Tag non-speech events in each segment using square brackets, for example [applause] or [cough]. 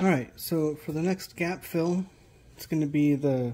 Alright, so for the next gap fill, it's going to be the,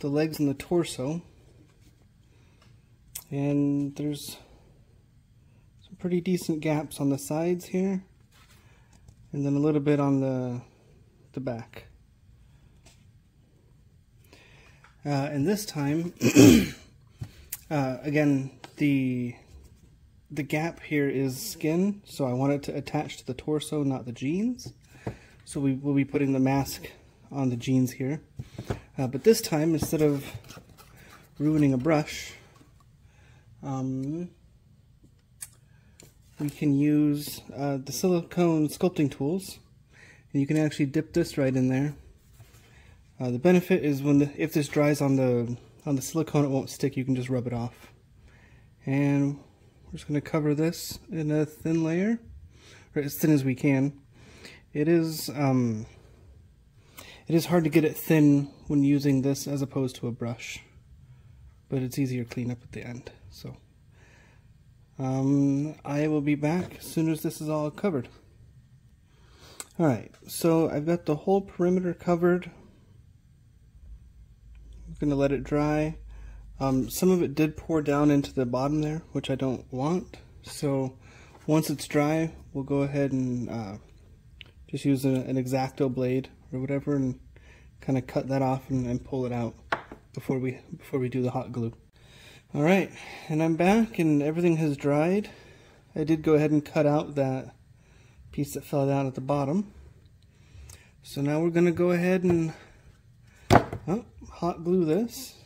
the legs and the torso. And there's some pretty decent gaps on the sides here. And then a little bit on the, the back. Uh, and this time, [coughs] uh, again, the the gap here is skin, so I want it to attach to the torso, not the jeans. So we will be putting the mask on the jeans here. Uh, but this time, instead of ruining a brush, um, we can use uh, the silicone sculpting tools. And you can actually dip this right in there. Uh, the benefit is when the, if this dries on the on the silicone, it won't stick. You can just rub it off. And we're just going to cover this in a thin layer, or as thin as we can. It is um, it is hard to get it thin when using this as opposed to a brush, but it's easier clean up at the end. So um, I will be back as soon as this is all covered. Alright, so I've got the whole perimeter covered. I'm going to let it dry. Um, some of it did pour down into the bottom there, which I don't want. So once it's dry, we'll go ahead and uh, just use a, an X-Acto blade or whatever and kind of cut that off and, and, pull it out before we before we do the hot glue. All right, and I'm back and everything has dried. I did go ahead and cut out that piece that fell down at the bottom. So now we're to go ahead and oh, hot glue this.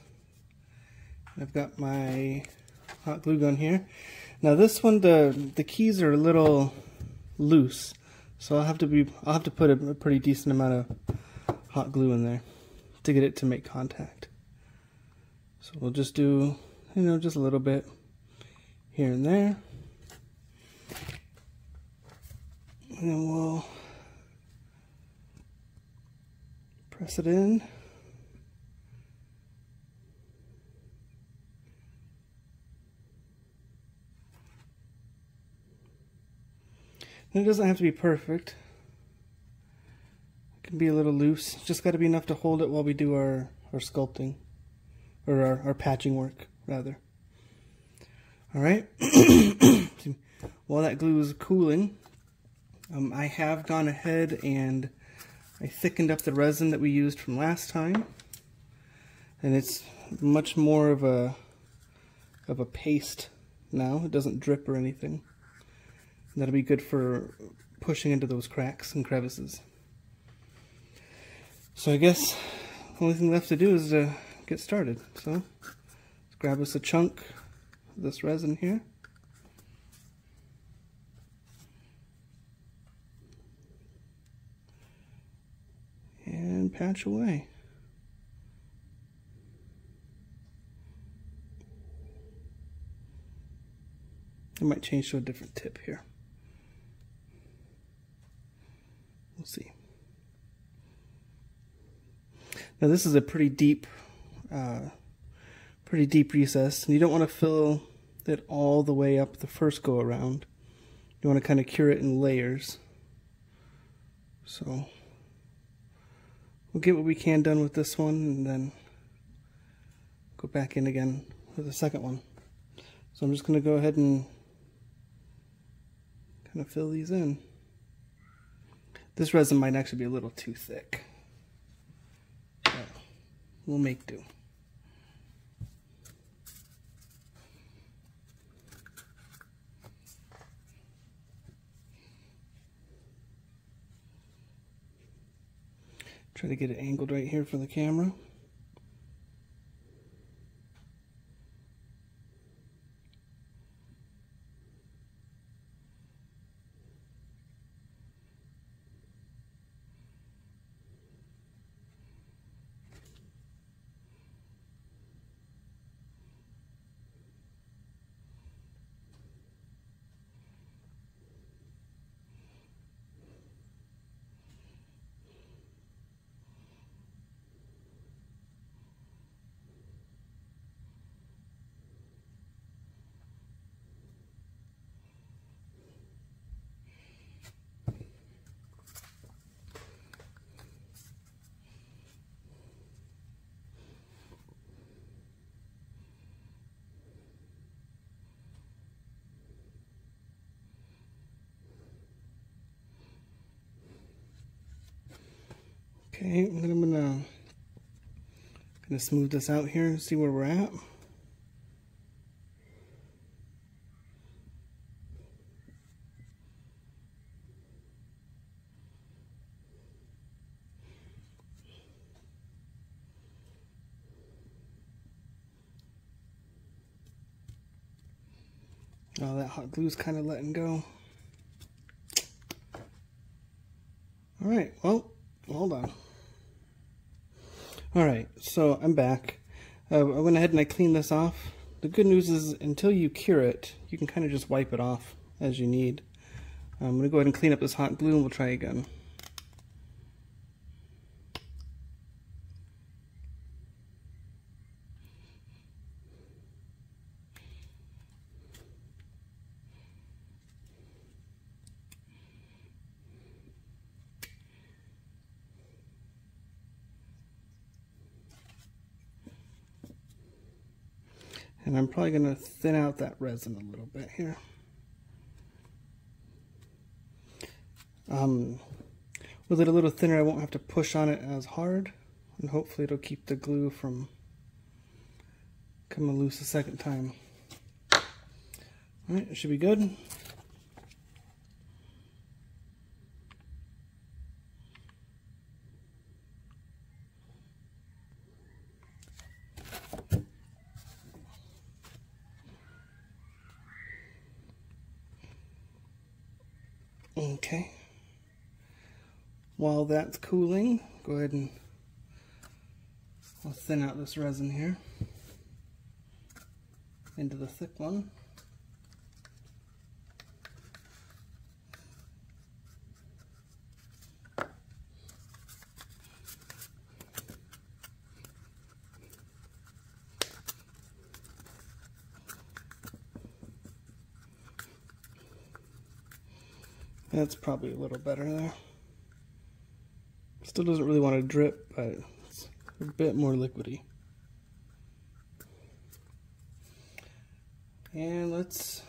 I've got my hot glue gun here. Now this one, the the keys are a little loose, so I'll have to be I'll have to put a, a pretty decent amount of hot glue in there to get it to make contact. So we'll just do you know just a little bit here and there, and then we'll press it in. And it doesn't have to be perfect. It can be a little loose. It's just got to be enough to hold it while we do our, our sculpting. Or our, our patching work, rather. Alright. [coughs] while that glue is cooling, um, I have gone ahead and I thickened up the resin that we used from last time. And it's much more of a of a paste now. It doesn't drip or anything. That'll be good for pushing into those cracks and crevices. So I guess the only thing left to do is to get started. So let's grab us a chunk of this resin here. And patch away. I might change to a different tip here. We'll see. Now this is a pretty deep, uh, pretty deep recess, and you don't want to fill it all the way up the first go around. You want to kind of cure it in layers. So we'll get what we can done with this one, and then go back in again for the second one. So I'm just going to go ahead and kind of fill these in. This resin might actually be a little too thick. But we'll make do. Try to get it angled right here for the camera. Okay, and then I'm gonna gonna smooth this out here and see where we're at. Oh, that hot glue's kind of letting go. All right, well, hold on. All right, so I'm back. Uh, I went ahead and I cleaned this off. The good news is until you cure it, you can kind of just wipe it off as you need. I'm going to go ahead and clean up this hot glue and we'll try again. And I'm probably going to thin out that resin a little bit here. Um, with it a little thinner, I won't have to push on it as hard. And hopefully it'll keep the glue from coming loose a second time. Alright, it should be good. Okay. While that's cooling, go ahead and I'll thin out this resin here into the thick one. That's probably a little better there. Still doesn't really want to drip, but it's a bit more liquidy. And let's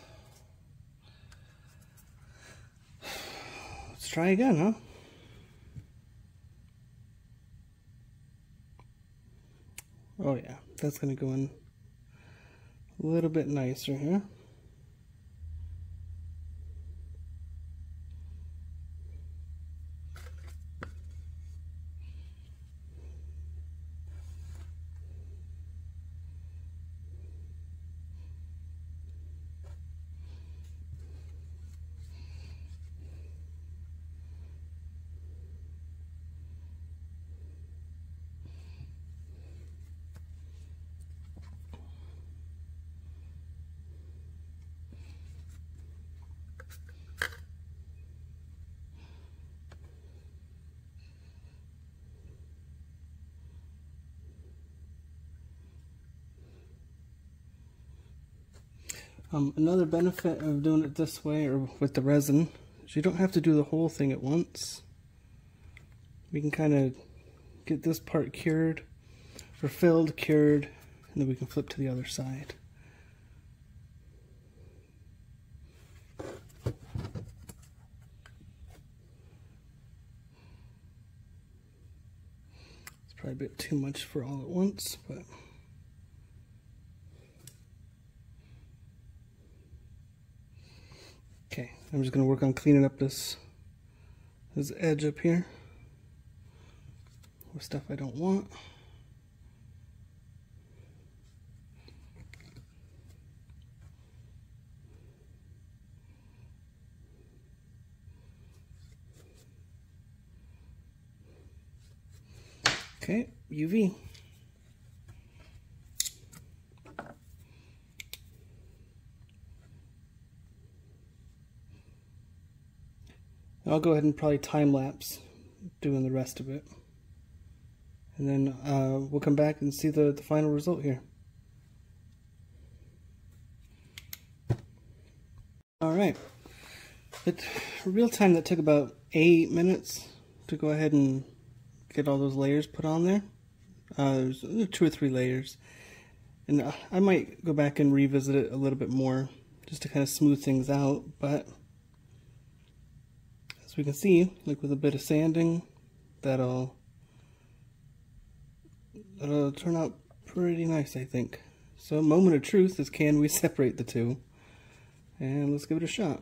let's try again, huh? Oh yeah, that's gonna go in a little bit nicer here. Um, another benefit of doing it this way or with the resin is you don't have to do the whole thing at once. We can kind of get this part cured or filled, cured, and then we can flip to the other side. It's probably a bit too much for all at once, but... Okay, I'm just going to work on cleaning up this, this edge up here with stuff I don't want. Okay, UV. I'll go ahead and probably time lapse doing the rest of it. And then uh, we'll come back and see the, the final result here. Alright. It real time that took about eight minutes to go ahead and get all those layers put on there. Uh, there's two or three layers. And I might go back and revisit it a little bit more just to kind of smooth things out, but as we can see, like with a bit of sanding, that'll it'll turn out pretty nice, I think. So, moment of truth is can we [laughs] separate the two? And let's give it a shot.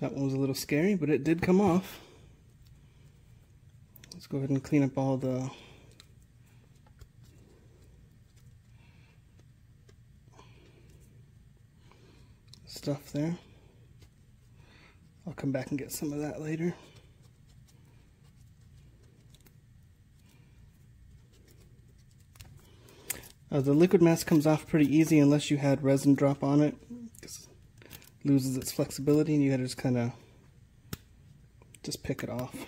That one was a little scary, but it did come off. Let's go ahead and clean up all the stuff there. I'll come back and get some of that later. Uh, the liquid mask comes off pretty easy unless you had resin drop on it. it loses its flexibility and you gotta just kind of just pick it off.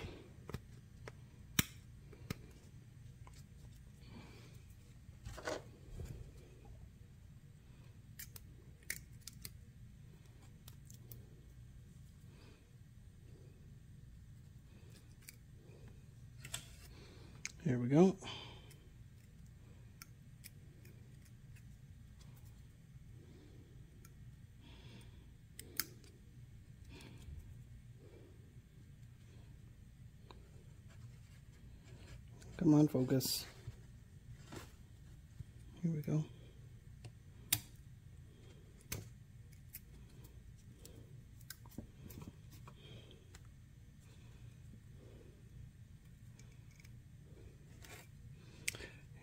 There we go. Come on, focus. Here we go.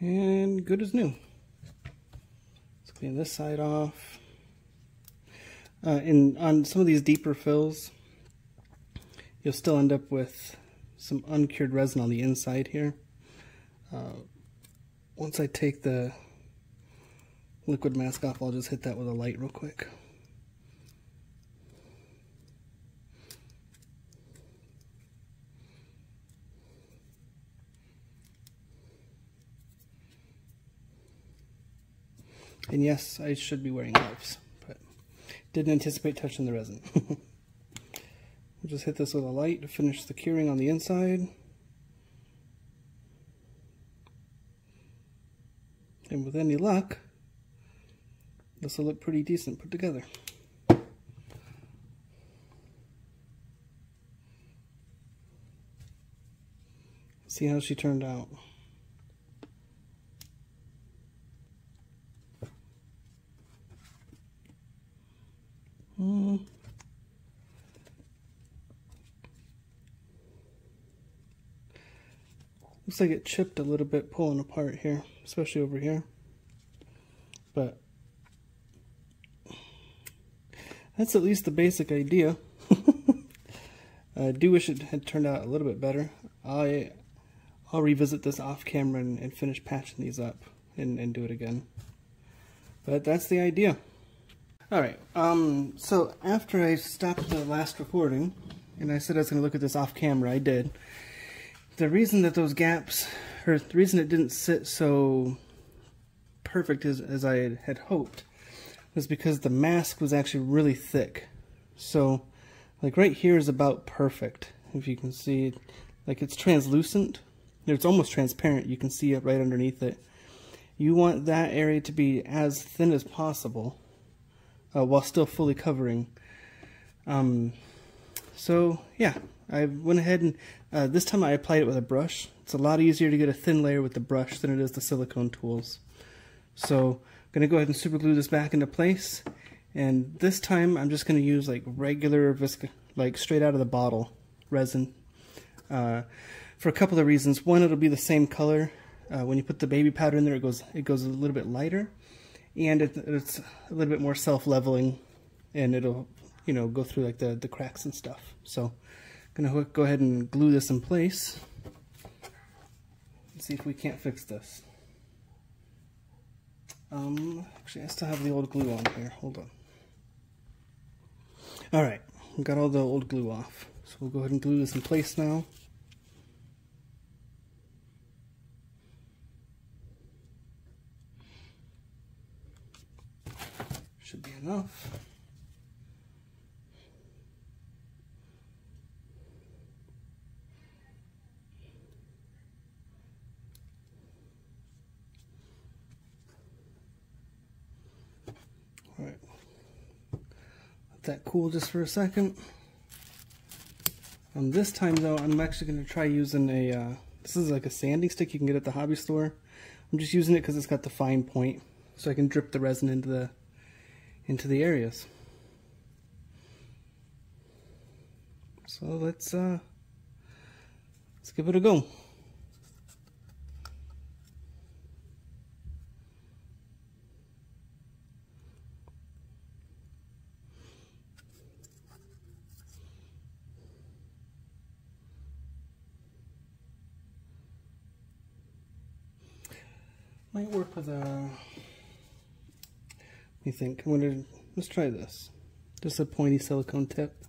And good as new. Let's clean this side off. Uh, and on some of these deeper fills, you'll still end up with some uncured resin on the inside here. Uh, once I take the liquid mask off, I'll just hit that with a light real quick. And yes, I should be wearing gloves, but didn't anticipate touching the resin. [laughs] just hit this with a light to finish the curing on the inside. And with any luck, this will look pretty decent put together. See how she turned out. Looks like it chipped a little bit pulling apart here, especially over here. But that's at least the basic idea. [laughs] I do wish it had turned out a little bit better. I, I'll revisit this off camera and, and finish patching these up and, and do it again. But that's the idea. Alright, um, so after I stopped the last recording, and I said I was going to look at this off camera, I did. The reason that those gaps, or the reason it didn't sit so perfect as, as I had hoped, was because the mask was actually really thick. So, like right here is about perfect, if you can see. Like it's translucent, it's almost transparent, you can see it right underneath it. You want that area to be as thin as possible uh, while still fully covering. Um, so yeah, I went ahead and uh, this time I applied it with a brush. It's a lot easier to get a thin layer with the brush than it is the silicone tools. So I'm going to go ahead and super glue this back into place. And this time I'm just going to use like regular like straight out of the bottle resin. Uh, for a couple of reasons. One, it'll be the same color. Uh, when you put the baby powder in there, it goes it goes a little bit lighter and it, it's a little bit more self-leveling and it'll you know go through like the the cracks and stuff so gonna go ahead and glue this in place. And see if we can't fix this. Um actually I still have the old glue on here. Hold on. All right got all the old glue off. So we'll go ahead and glue this in place now. Should be enough. That cool just for a second. And this time though, I'm actually going to try using a, uh, this is like a sanding stick you can get at the hobby store. I'm just using it because it's got the fine point, so I can drip the resin into the, into the areas. So let's, uh, let's give it a go. Might work with a. Let me think. I'm gonna let's try this. Just a pointy silicone tip.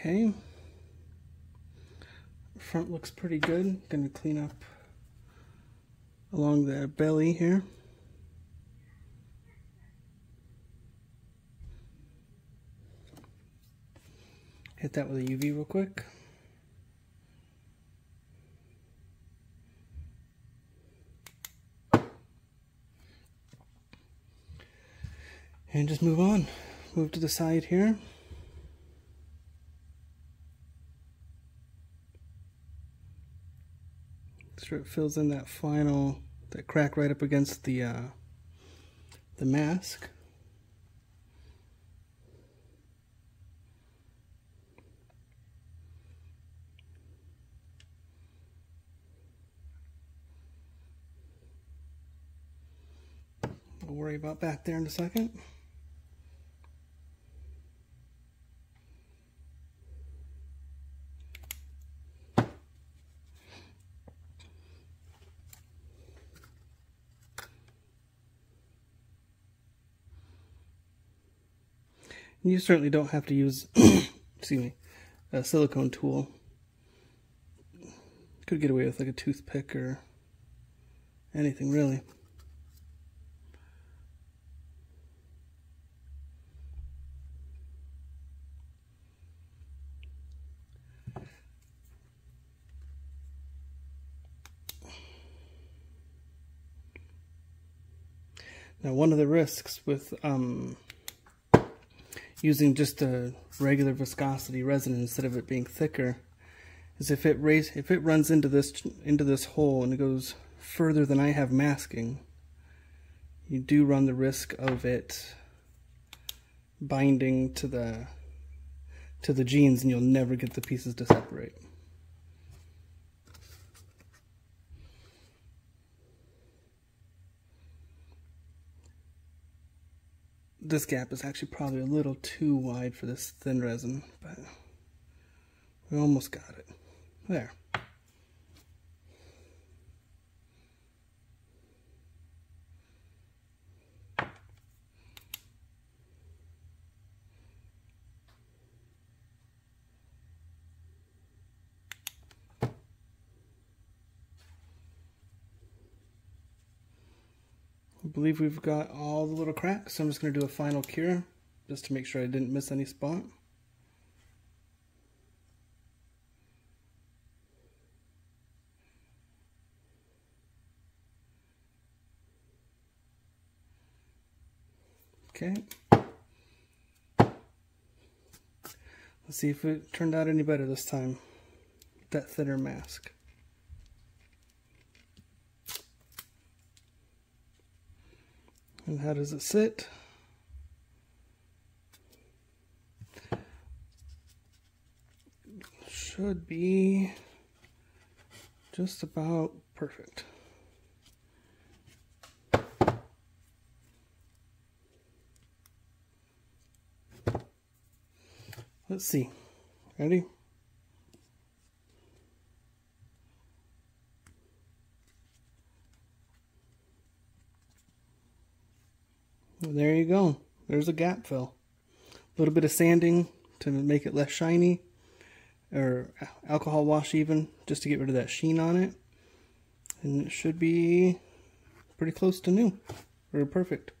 Okay. Front looks pretty good. Gonna clean up along the belly here. Hit that with a UV real quick. And just move on. Move to the side here. It fills in that final, that crack right up against the, uh, the mask. We'll worry about back there in a second. You certainly don't have to use, [coughs] excuse me, a silicone tool. Could get away with like a toothpick or anything really. Now, one of the risks with um, using just a regular viscosity resin instead of it being thicker is if it raise, if it runs into this into this hole and it goes further than I have masking, you do run the risk of it binding to the to the jeans and you'll never get the pieces to separate. This gap is actually probably a little too wide for this thin resin, but we almost got it. There. Believe we've got all the little cracks, so I'm just going to do a final cure just to make sure I didn't miss any spot. Okay. Let's see if it turned out any better this time. That thinner mask. And how does it sit? Should be just about perfect. Let's see. Ready? There you go. There's a gap fill. A little bit of sanding to make it less shiny, or alcohol wash even, just to get rid of that sheen on it. And it should be pretty close to new, or perfect.